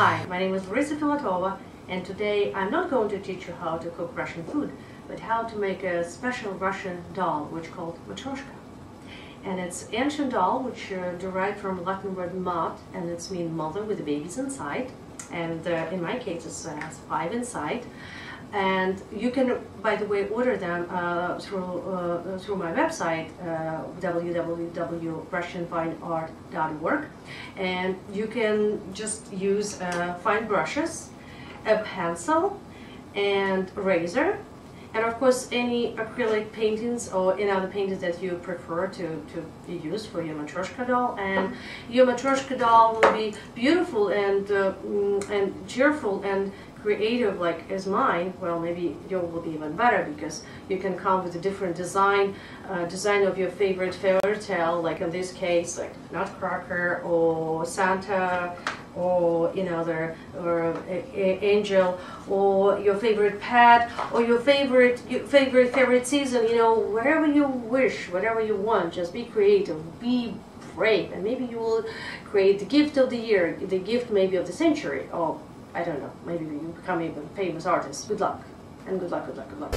Hi, my name is Larisa Filatova and today I'm not going to teach you how to cook Russian food, but how to make a special Russian doll which called matryoshka. And it's ancient doll which uh, derived from Latin word mat and it's mean mother with the babies inside. And uh, in my case it's has five inside. And you can, by the way, order them uh, through uh, through my website uh, www.russianfineart.org, and you can just use uh, fine brushes, a pencil, and razor, and of course any acrylic paintings or any other paintings that you prefer to, to use for your Matryoshka doll. And your Matryoshka doll will be beautiful and uh, mm, and cheerful and creative like as mine, well maybe yours will be even better because you can come with a different design, uh, design of your favorite fairy tale, like in this case like Nutcracker or Santa or you know the or a, a angel or your favorite pet or your favorite your favorite favorite season you know whatever you wish whatever you want just be creative be brave and maybe you will create the gift of the year the gift maybe of the century or I don't know, maybe you become even famous artist. Good luck. And good luck, good luck, good luck.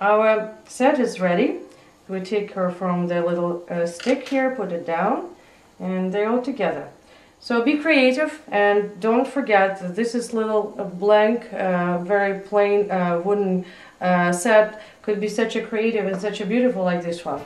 Our set is ready. We take her from the little uh, stick here, put it down, and they're all together. So be creative and don't forget that this is little blank, uh, very plain uh, wooden uh, set could be such a creative and such a beautiful like this one.